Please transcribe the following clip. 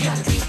Yeah.